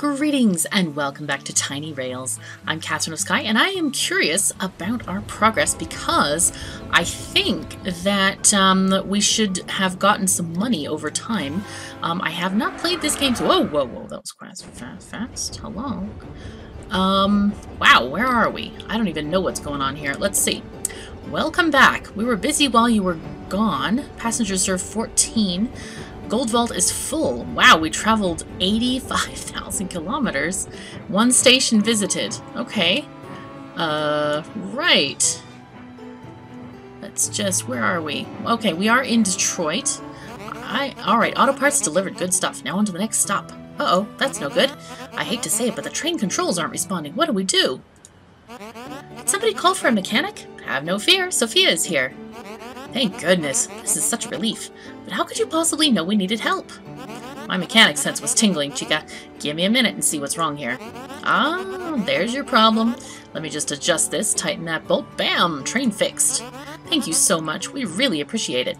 Greetings and welcome back to Tiny Rails. I'm Katherine of Sky and I am curious about our progress because I think that um, we should have gotten some money over time. Um, I have not played this game, so whoa, whoa, whoa, that was fast, fast, fast. Hello. Um, wow, where are we? I don't even know what's going on here. Let's see. Welcome back. We were busy while you were gone. Passengers served 14. Gold Vault is full. Wow, we traveled 85,000 kilometers. One station visited. Okay. Uh, right. Let's just, where are we? Okay, we are in Detroit. I, alright, auto parts delivered. Good stuff. Now on to the next stop. Uh-oh, that's no good. I hate to say it, but the train controls aren't responding. What do we do? Did somebody call for a mechanic? Have no fear, Sophia is here. Thank goodness, this is such a relief. But how could you possibly know we needed help? My mechanic sense was tingling, Chica. Give me a minute and see what's wrong here. Ah, there's your problem. Let me just adjust this, tighten that bolt. Bam! Train fixed. Thank you so much. We really appreciate it.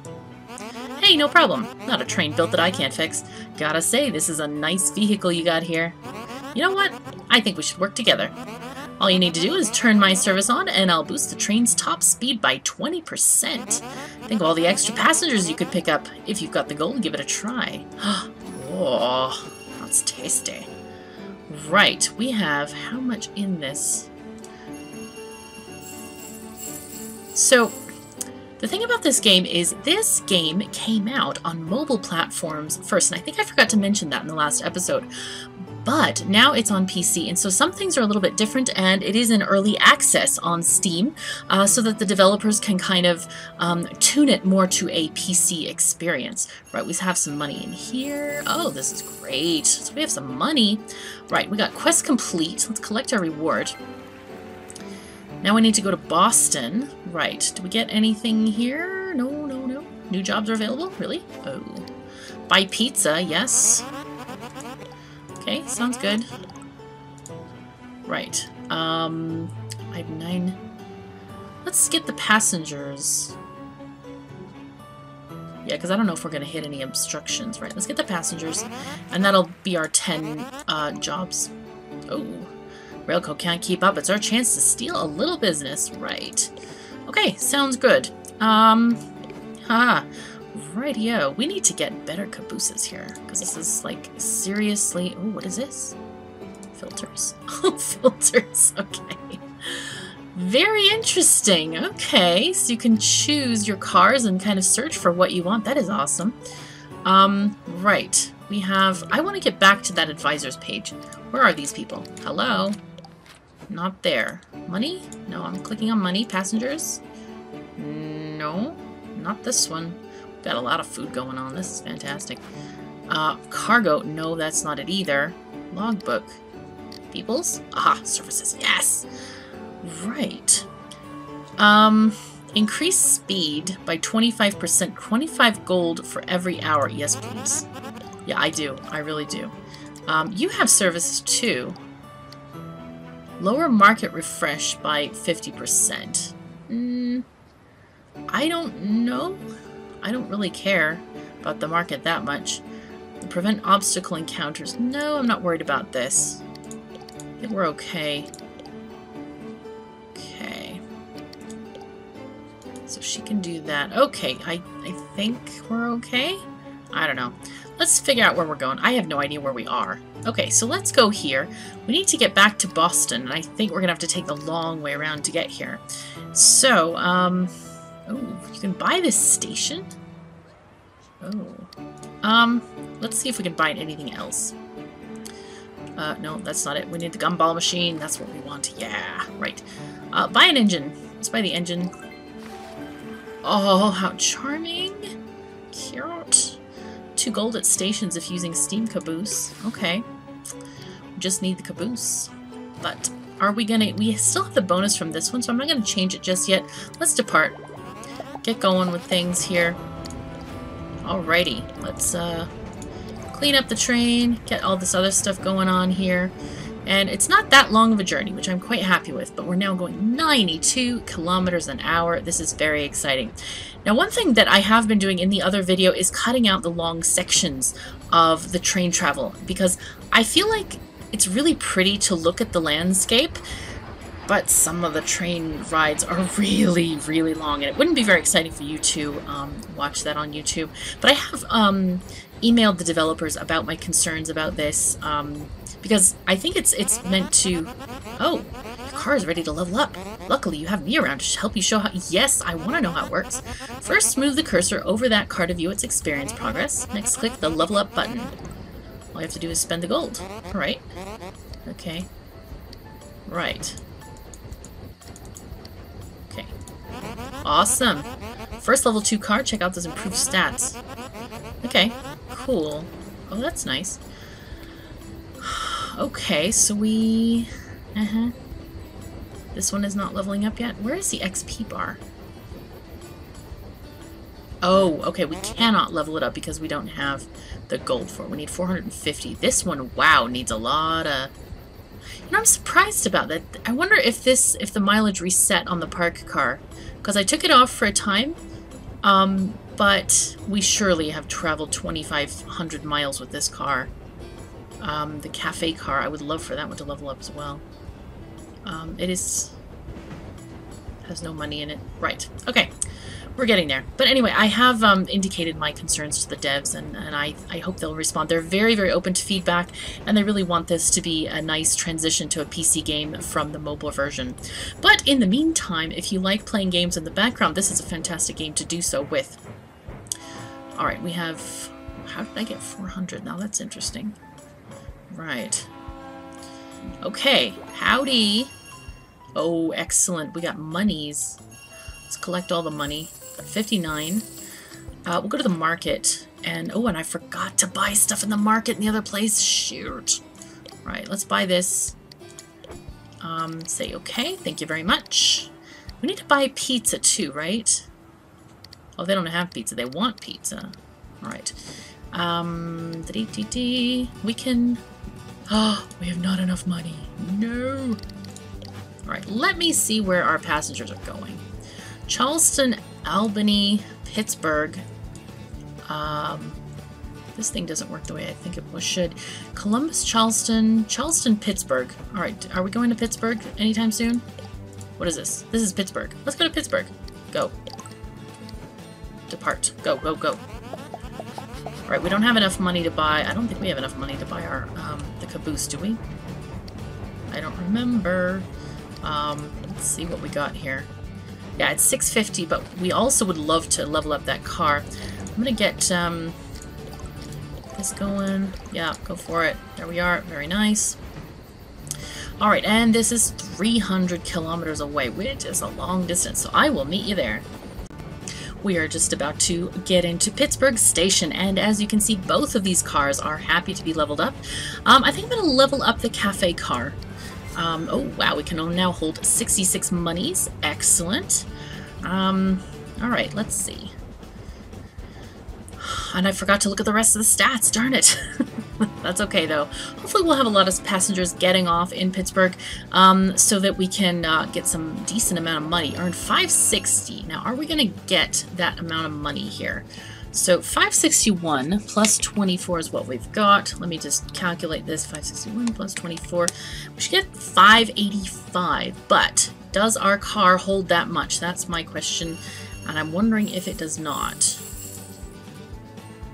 Hey, no problem. Not a train built that I can't fix. Gotta say, this is a nice vehicle you got here. You know what? I think we should work together. All you need to do is turn my service on and I'll boost the train's top speed by 20%. Think of all the extra passengers you could pick up if you've got the gold give it a try. oh, that's tasty. Right, we have how much in this? So, the thing about this game is this game came out on mobile platforms first, and I think I forgot to mention that in the last episode. But now it's on PC, and so some things are a little bit different, and it is in early access on Steam, uh, so that the developers can kind of um, tune it more to a PC experience. Right, we have some money in here. Oh, this is great. So we have some money. Right, we got quest complete. Let's collect our reward. Now we need to go to Boston. Right, do we get anything here? No, no, no. New jobs are available? Really? Oh. Buy pizza, yes. Okay, sounds good. Right. Um, I have nine. Let's get the passengers. Yeah, because I don't know if we're going to hit any obstructions. Right, let's get the passengers. And that'll be our 10 uh, jobs. Oh, Railco can't keep up. It's our chance to steal a little business. Right. Okay, sounds good. Um, haha. Rightio. We need to get better cabooses here, because this is, like, seriously... Oh, what is this? Filters. Oh, filters. Okay. Very interesting. Okay, so you can choose your cars and kind of search for what you want. That is awesome. Um, right. We have... I want to get back to that advisor's page. Where are these people? Hello? Not there. Money? No, I'm clicking on money. Passengers? No, not this one. Got a lot of food going on. This is fantastic. Uh, cargo. No, that's not it either. Logbook. Peoples? Aha, services. Yes! Right. Um, increase speed by 25%. 25 gold for every hour. Yes, please. Yeah, I do. I really do. Um, you have services too. Lower market refresh by 50%. Mm, I don't know. I don't really care about the market that much. Prevent obstacle encounters. No, I'm not worried about this. I think we're okay. Okay. So she can do that. Okay, I, I think we're okay? I don't know. Let's figure out where we're going. I have no idea where we are. Okay, so let's go here. We need to get back to Boston, and I think we're going to have to take the long way around to get here. So, um... Oh, you can buy this station? Oh. Um, let's see if we can buy anything else. Uh, no, that's not it. We need the gumball machine. That's what we want. Yeah, right. Uh, buy an engine. Let's buy the engine. Oh, how charming. Cute. Two gold at stations if using steam caboose. Okay. We just need the caboose. But are we gonna... We still have the bonus from this one, so I'm not gonna change it just yet. Let's depart get going with things here. Alrighty, let's uh, clean up the train, get all this other stuff going on here. And it's not that long of a journey, which I'm quite happy with, but we're now going 92 kilometers an hour. This is very exciting. Now, one thing that I have been doing in the other video is cutting out the long sections of the train travel, because I feel like it's really pretty to look at the landscape, but some of the train rides are really, really long, and it wouldn't be very exciting for you to um, watch that on YouTube. But I have um, emailed the developers about my concerns about this, um, because I think it's it's meant to... Oh, the car is ready to level up. Luckily, you have me around to help you show how... Yes, I want to know how it works. First, move the cursor over that car to view its experience progress. Next, click the level up button. All you have to do is spend the gold. Alright. Okay. Right. Awesome. First level 2 car, check out those improved stats. Okay, cool. Oh, that's nice. Okay, so we... Uh-huh. This one is not leveling up yet. Where is the XP bar? Oh, okay, we cannot level it up because we don't have the gold for it. We need 450. This one, wow, needs a lot of... And I'm surprised about that. I wonder if this, if the mileage reset on the park car. Because I took it off for a time, um, but we surely have traveled 2,500 miles with this car. Um, the cafe car, I would love for that one to level up as well. Um, it is... has no money in it. Right. Okay. We're getting there. But anyway, I have um, indicated my concerns to the devs, and, and I, I hope they'll respond. They're very, very open to feedback, and they really want this to be a nice transition to a PC game from the mobile version. But in the meantime, if you like playing games in the background, this is a fantastic game to do so with. Alright, we have... How did I get 400? Now that's interesting. Right. Okay, howdy. Oh, excellent. We got monies. Let's collect all the money. 59. Uh, we'll go to the market. And, oh, and I forgot to buy stuff in the market in the other place. Shoot. Right, let's buy this. Um, say okay. Thank you very much. We need to buy pizza too, right? Oh, they don't have pizza. They want pizza. All right. Um, dee -dee -dee we can... Oh, we have not enough money. No. All right, let me see where our passengers are going. Charleston, Albany, Pittsburgh. Um, this thing doesn't work the way I think it should. Columbus, Charleston, Charleston, Pittsburgh. All right, are we going to Pittsburgh anytime soon? What is this? This is Pittsburgh. Let's go to Pittsburgh. Go. Depart. Go, go, go. All right, we don't have enough money to buy. I don't think we have enough money to buy our um, the caboose, do we? I don't remember. Um, let's see what we got here. Yeah, it's 650, but we also would love to level up that car. I'm gonna get um, this going. Yeah, go for it. There we are. Very nice. Alright, and this is 300 kilometers away, which is a long distance, so I will meet you there. We are just about to get into Pittsburgh Station, and as you can see, both of these cars are happy to be leveled up. Um, I think I'm going to level up the cafe car. Um, oh, wow, we can now hold 66 monies. Excellent. Um, alright, let's see. And I forgot to look at the rest of the stats, darn it. That's okay, though. Hopefully we'll have a lot of passengers getting off in Pittsburgh um, so that we can uh, get some decent amount of money. Earn 560. Now, are we going to get that amount of money here? So 561 plus 24 is what we've got. Let me just calculate this. 561 plus 24. We should get 585, but does our car hold that much? That's my question, and I'm wondering if it does not.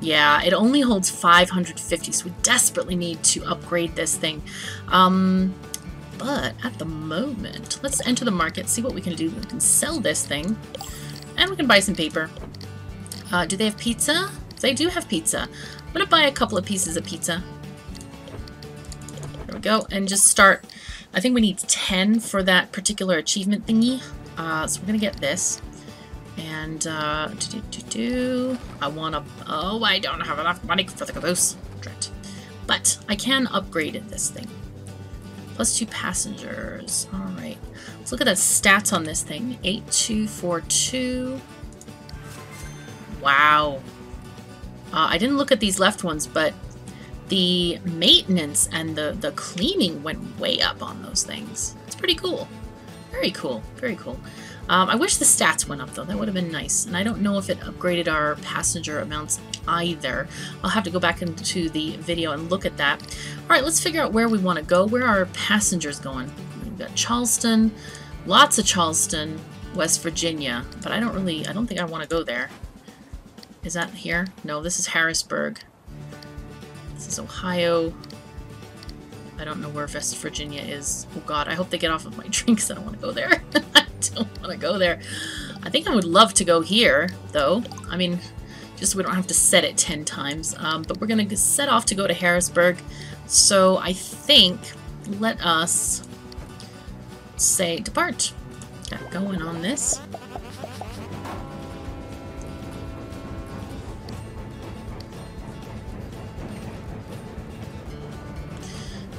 Yeah, it only holds 550, so we desperately need to upgrade this thing. Um, but at the moment, let's enter the market, see what we can do. We can sell this thing, and we can buy some paper. Uh, do they have pizza? They do have pizza. I'm going to buy a couple of pieces of pizza. There we go. And just start. I think we need 10 for that particular achievement thingy. Uh, so we're going to get this. And, uh. I want to... Oh, I don't have enough money for the caboose. Dread. But I can upgrade this thing. Plus two passengers. Alright. Let's look at the stats on this thing. 8242. Wow. Uh, I didn't look at these left ones, but the maintenance and the, the cleaning went way up on those things. It's pretty cool. Very cool. Very cool. Um, I wish the stats went up, though. That would have been nice. And I don't know if it upgraded our passenger amounts either. I'll have to go back into the video and look at that. All right, let's figure out where we want to go. Where are our passengers going? We've got Charleston, lots of Charleston, West Virginia. But I don't really, I don't think I want to go there. Is that here? No, this is Harrisburg. This is Ohio. I don't know where West Virginia is. Oh god, I hope they get off of my drinks. I don't want to go there. I don't want to go there. I think I would love to go here, though. I mean, just so we don't have to set it 10 times. Um, but we're going to set off to go to Harrisburg. So I think let us say depart. Got going on this.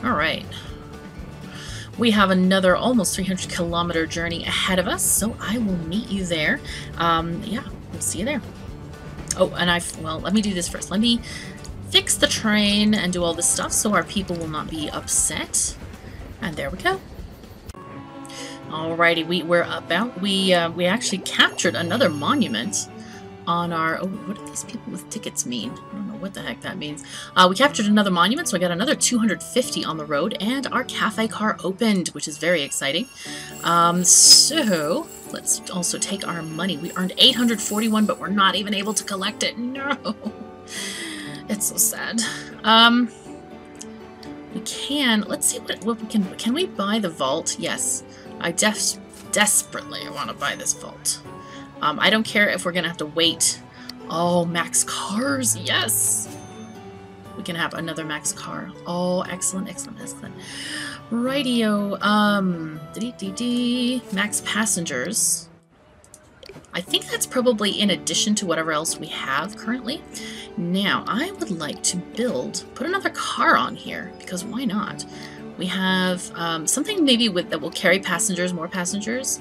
Alright. We have another almost 300 kilometer journey ahead of us, so I will meet you there. Um, yeah, we'll see you there. Oh, and I've, well, let me do this first. Let me fix the train and do all this stuff so our people will not be upset. And there we go. Alrighty, we, we're about, we, uh, we actually captured another monument on our, oh, what do these people with tickets mean? I don't know what the heck that means. Uh, we captured another monument, so I got another 250 on the road, and our cafe car opened, which is very exciting. Um, so, let's also take our money. We earned 841, but we're not even able to collect it. No! It's so sad. Um, we can, let's see what, what we can, can we buy the vault? Yes. I def desperately want to buy this vault. Um, I don't care if we're going to have to wait. Oh, max cars. Yes. We can have another max car. Oh, excellent, excellent, excellent. Radio. Um, dee -dee -dee max passengers. I think that's probably in addition to whatever else we have currently. Now, I would like to build, put another car on here, because why not? We have um, something maybe with that will carry passengers, more passengers,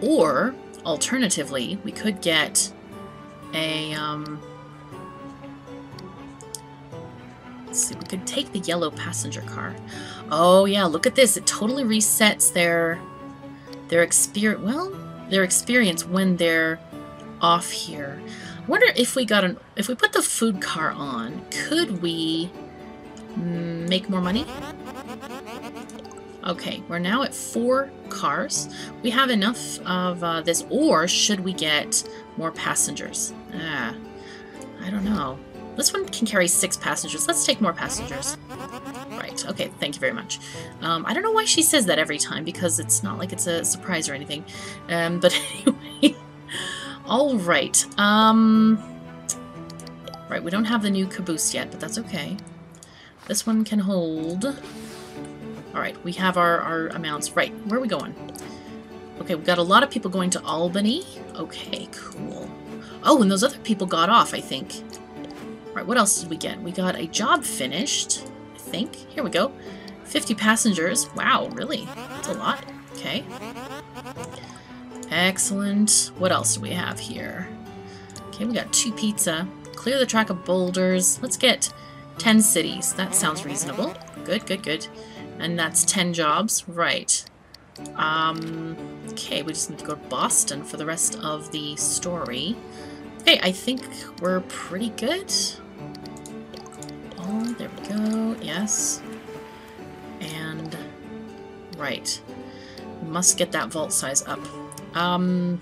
or Alternatively, we could get a, um, let's see, we could take the yellow passenger car. Oh yeah, look at this. It totally resets their, their experience, well, their experience when they're off here. I wonder if we got an, if we put the food car on, could we make more money? Okay, we're now at four cars. We have enough of uh, this, or should we get more passengers? Ah, I don't know. This one can carry six passengers. Let's take more passengers. Right, okay, thank you very much. Um, I don't know why she says that every time, because it's not like it's a surprise or anything. Um, but anyway, all right. Um, right, we don't have the new caboose yet, but that's okay. This one can hold Alright, we have our, our amounts. Right, where are we going? Okay, we've got a lot of people going to Albany. Okay, cool. Oh, and those other people got off, I think. Alright, what else did we get? We got a job finished, I think. Here we go. 50 passengers. Wow, really? That's a lot. Okay. Excellent. What else do we have here? Okay, we got two pizza. Clear the track of boulders. Let's get 10 cities. That sounds reasonable. Good, good, good. And that's 10 jobs. Right. Um, okay, we just need to go to Boston for the rest of the story. Okay, I think we're pretty good. Oh, there we go. Yes. And... Right. Must get that vault size up. Um...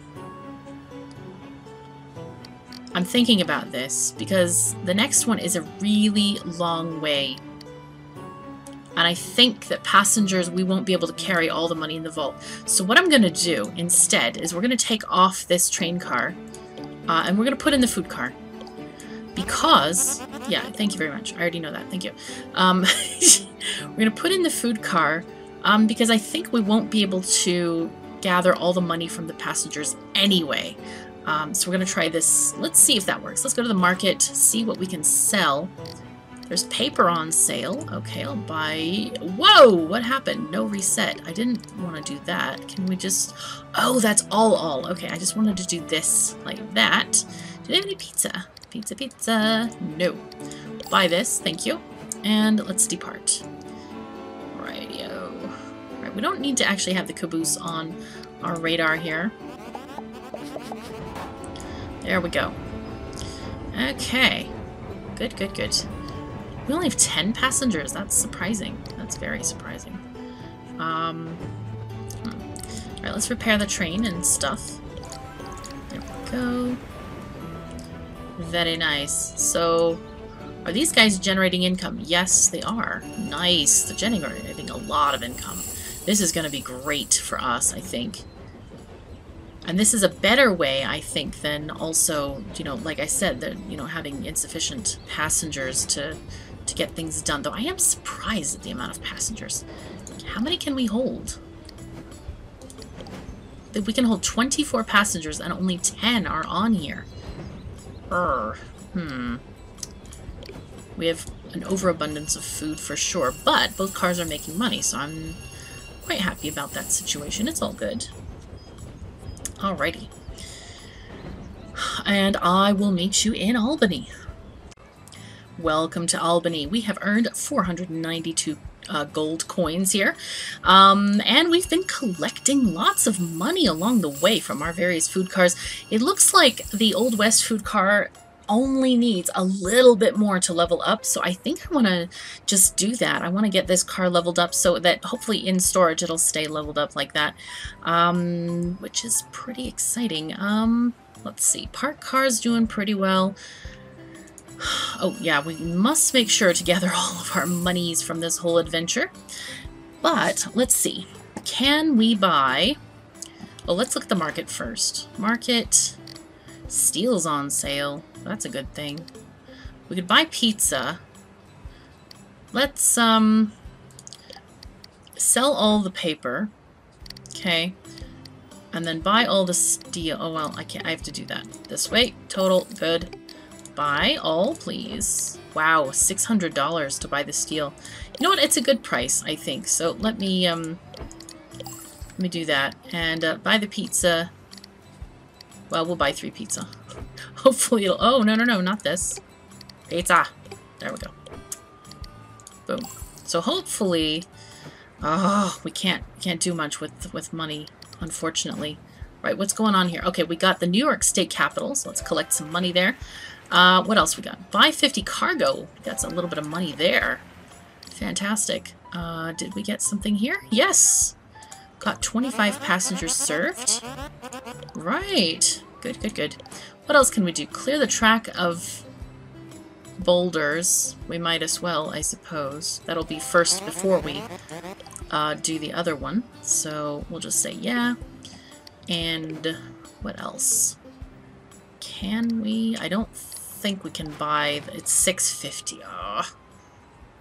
I'm thinking about this because the next one is a really long way and I think that passengers, we won't be able to carry all the money in the vault. So what I'm going to do instead is we're going to take off this train car uh, and we're going to put in the food car. Because, yeah, thank you very much. I already know that. Thank you. Um, we're going to put in the food car um, because I think we won't be able to gather all the money from the passengers anyway. Um, so we're going to try this. Let's see if that works. Let's go to the market, see what we can sell. There's paper on sale. Okay, I'll buy... Whoa! What happened? No reset. I didn't want to do that. Can we just... Oh, that's all all. Okay, I just wanted to do this like that. Do they have any pizza? Pizza, pizza. No. Buy this. Thank you. And let's depart. Radio. Right, we don't need to actually have the caboose on our radar here. There we go. Okay. Good, good, good. We only have 10 passengers. That's surprising. That's very surprising. Um, hmm. Alright, let's repair the train and stuff. There we go. Very nice. So, are these guys generating income? Yes, they are. Nice. They're generating a lot of income. This is going to be great for us, I think. And this is a better way, I think, than also, you know, like I said, that you know, having insufficient passengers to to get things done. Though I am surprised at the amount of passengers. How many can we hold? We can hold 24 passengers and only 10 are on here. Err. Hmm. We have an overabundance of food for sure, but both cars are making money, so I'm quite happy about that situation. It's all good. Alrighty. And I will meet you in Albany. Welcome to Albany. We have earned 492 uh, gold coins here. Um, and we've been collecting lots of money along the way from our various food cars. It looks like the Old West food car only needs a little bit more to level up. So I think I want to just do that. I want to get this car leveled up so that hopefully in storage it'll stay leveled up like that, um, which is pretty exciting. Um, let's see. Park car's doing pretty well. Oh, yeah, we must make sure to gather all of our monies from this whole adventure. But, let's see. Can we buy... Well, let's look at the market first. Market... Steel's on sale. That's a good thing. We could buy pizza. Let's, um... Sell all the paper. Okay. And then buy all the steel. Oh, well, I can't. I have to do that. This way. Total. Good. Buy all, please. Wow, $600 to buy the steel. You know what? It's a good price, I think. So let me, um... Let me do that. And uh, buy the pizza. Well, we'll buy three pizza. Hopefully it'll... Oh, no, no, no, not this. Pizza. There we go. Boom. So hopefully... Oh, we can't can't do much with with money, unfortunately. Right, what's going on here? Okay, we got the New York State Capitol, so let's collect some money there. Uh, what else we got? Buy 50 cargo. That's a little bit of money there. Fantastic. Uh, did we get something here? Yes! Got 25 passengers served. Right. Good, good, good. What else can we do? Clear the track of boulders. We might as well, I suppose. That'll be first before we uh, do the other one. So we'll just say yeah. And what else? Can we? I don't think we can buy... It's 650. Oh,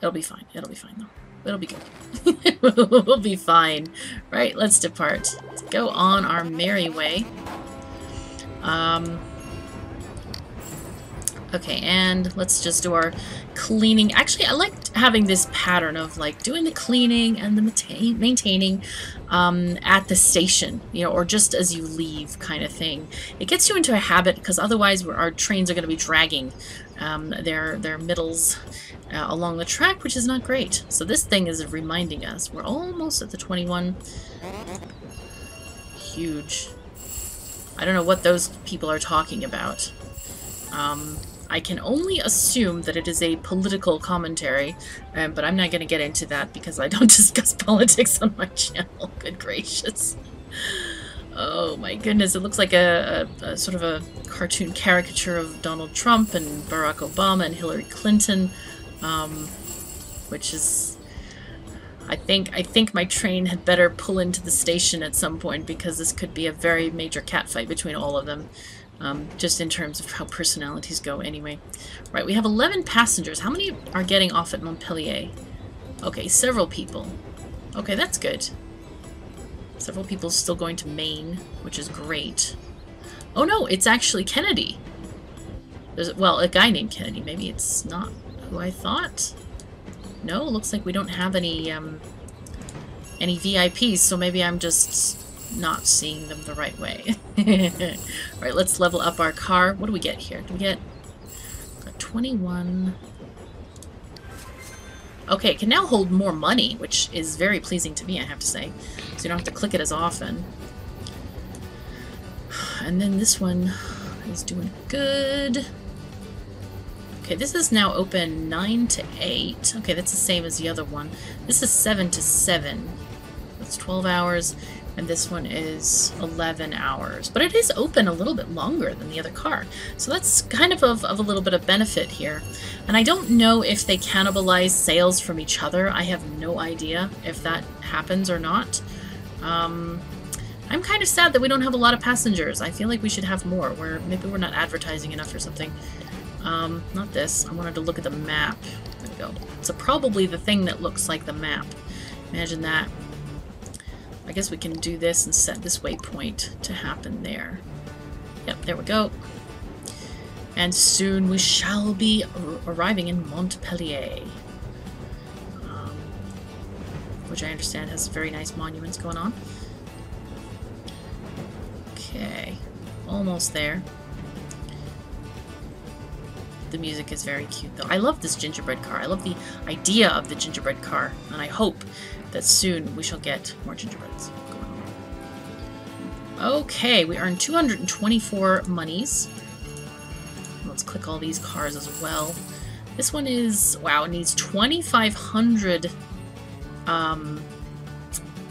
it'll be fine. It'll be fine, though. It'll be good. we'll be fine. Right, let's depart. Let's go on our merry way. Um, okay, and let's just do our cleaning. Actually, I liked having this pattern of like doing the cleaning and the maintaining um, at the station, you know, or just as you leave kind of thing. It gets you into a habit because otherwise our trains are going to be dragging um, their, their middles uh, along the track, which is not great. So this thing is reminding us. We're almost at the 21. Huge. I don't know what those people are talking about. Um, I can only assume that it is a political commentary, um, but I'm not going to get into that because I don't discuss politics on my channel. Good gracious. Oh my goodness, it looks like a, a, a, sort of a cartoon caricature of Donald Trump and Barack Obama and Hillary Clinton, um, which is I think I think my train had better pull into the station at some point because this could be a very major catfight between all of them. Um, just in terms of how personalities go anyway. Right, we have 11 passengers. How many are getting off at Montpelier? Okay, several people. Okay, that's good. Several people still going to Maine, which is great. Oh no, it's actually Kennedy. There's, well, a guy named Kennedy. Maybe it's not who I thought. No, looks like we don't have any, um, any VIPs, so maybe I'm just not seeing them the right way. Alright, let's level up our car. What do we get here? Do we get... Got 21... Okay, it can now hold more money, which is very pleasing to me, I have to say. So you don't have to click it as often. And then this one is doing good. Okay, this is now open 9 to 8. Okay, that's the same as the other one. This is 7 to 7. That's 12 hours, and this one is 11 hours. But it is open a little bit longer than the other car. So that's kind of of, of a little bit of benefit here. And I don't know if they cannibalize sales from each other. I have no idea if that happens or not. Um, I'm kind of sad that we don't have a lot of passengers. I feel like we should have more. Where maybe we're not advertising enough or something. Um, not this. I wanted to look at the map. There we go. So probably the thing that looks like the map. Imagine that. I guess we can do this and set this waypoint to happen there. Yep, there we go. And soon we shall be arriving in Montpelier. Um, which I understand has very nice monuments going on. Okay, almost there. The music is very cute, though. I love this gingerbread car. I love the idea of the gingerbread car, and I hope that soon we shall get more gingerbreads. Okay, we earned 224 monies. Let's click all these cars as well. This one is, wow, it needs 2,500 um,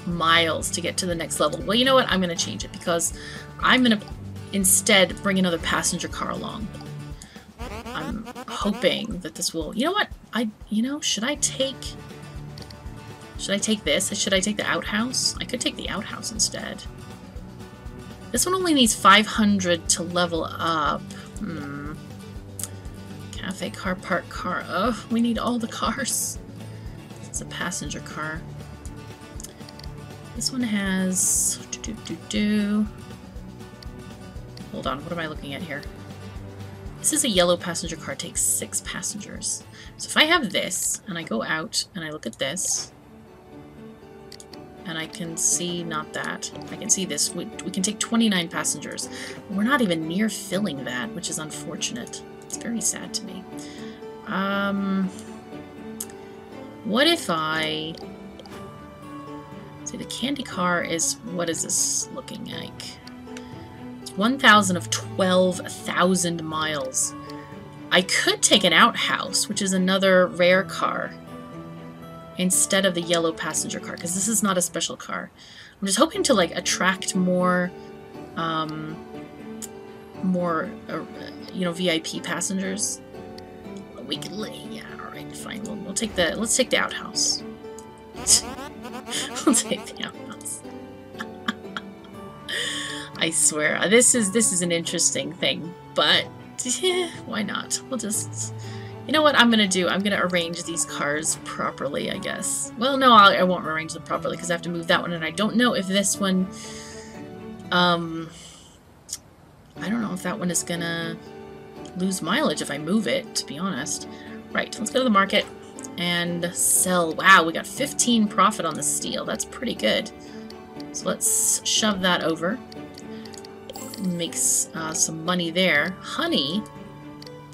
miles to get to the next level. Well, you know what? I'm going to change it because I'm going to instead bring another passenger car along. I'm hoping that this will... You know what? I, you know, should I take... Should I take this? Should I take the outhouse? I could take the outhouse instead. This one only needs 500 to level up. Hmm. Cafe car, park car. Oh, we need all the cars. It's a passenger car. This one has... Do, do, do, do. Hold on, what am I looking at here? This is a yellow passenger car, takes six passengers. So if I have this, and I go out, and I look at this, and I can see, not that, I can see this, we, we can take 29 passengers. We're not even near filling that, which is unfortunate. It's very sad to me. Um, what if I... See, the candy car is... What is this looking like? 1,000 of 12,000 miles. I could take an outhouse, which is another rare car, instead of the yellow passenger car, because this is not a special car. I'm just hoping to, like, attract more, um, more, uh, you know, VIP passengers. We can, yeah, alright, fine. We'll, we'll take the, let's take the outhouse. we'll take the outhouse. I swear, this is this is an interesting thing, but yeah, why not? We'll just, you know what I'm gonna do? I'm gonna arrange these cars properly, I guess. Well, no, I'll, I won't arrange them properly because I have to move that one, and I don't know if this one, um, I don't know if that one is gonna lose mileage if I move it, to be honest. Right, let's go to the market and sell. Wow, we got 15 profit on the steel. That's pretty good. So let's shove that over makes uh, some money there. Honey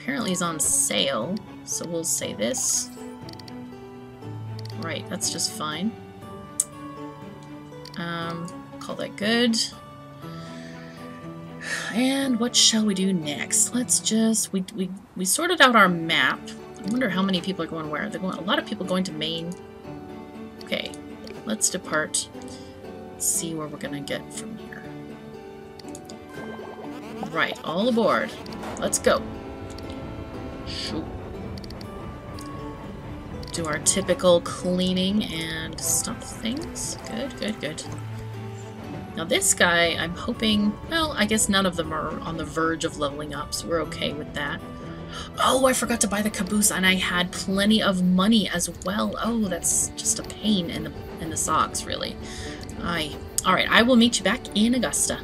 apparently is on sale, so we'll say this. Right, that's just fine. Um, call that good. And what shall we do next? Let's just, we, we, we sorted out our map. I wonder how many people are going where. They're going, a lot of people going to Maine. Okay, let's depart. Let's see where we're going to get from here. Right, all aboard. Let's go. Shoot. Do our typical cleaning and stuff things. Good, good, good. Now this guy, I'm hoping... Well, I guess none of them are on the verge of leveling up, so we're okay with that. Oh, I forgot to buy the caboose, and I had plenty of money as well. Oh, that's just a pain in the in the socks, really. I. All right, I will meet you back in Augusta.